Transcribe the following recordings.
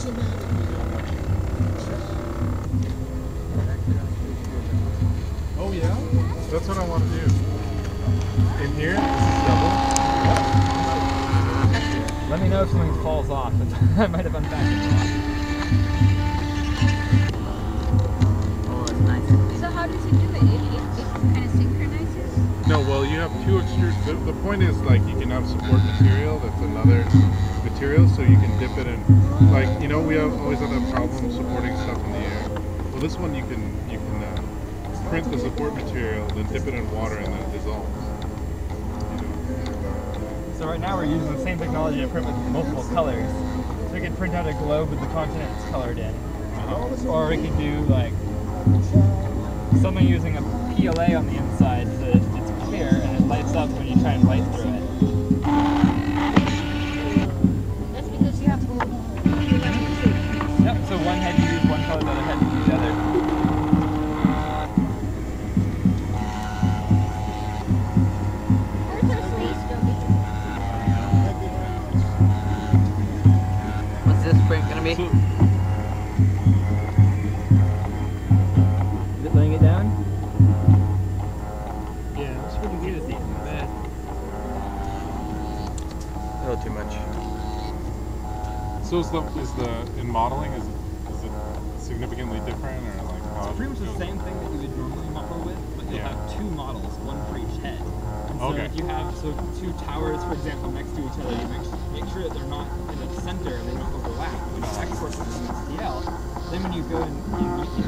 Oh yeah? That's what I want to do. In here. Let me know if something falls off. I might have unpacked it. Have two extrude. The, the point is, like, you can have support material that's another material, so you can dip it in. Like, you know, we have, always have that problem supporting stuff in the air. Well, this one you can you can uh, print the support material, then dip it in water, and then it dissolves. So right now we're using the same technology to print with multiple colors. So we could print out a globe with the continents colored in. Or we could do like something using a PLA on the inside and it lights up when you try and light through it. That's because you have to you Yep, so one head you use one color, the other head you use the other. Where's our space building? What's this print gonna be? So is the is the in modeling is it, is it significantly different or like how? It's pretty much the same thing that you would normally model with, but you'll Yeah. have two models, one for each head. And so Okay. if you have so two towers, for example, next to each other, you make, make sure that they're not in the center and they don't overlap. When you export them in STL, then when you go and you, you,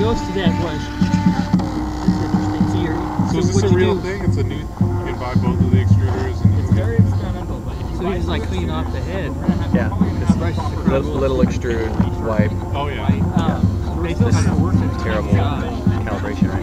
goes to that was. So, you're, So is this a you real do, thing? It's a new. You can buy both of the extruders and. It's very experimental, but if you So you just like two clean off the head. we're gonna have, Yeah, probably gonna it's a proper Little, little extrude, wipe. Oh yeah. Um, so we're still kind of working Terrible kind calibration right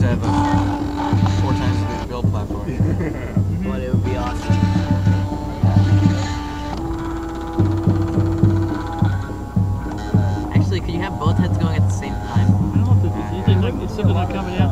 to have a four times as big build platform. But it would be awesome. Actually, could you have both heads going at the same time? I don't know if it's, you think like, it's something like coming out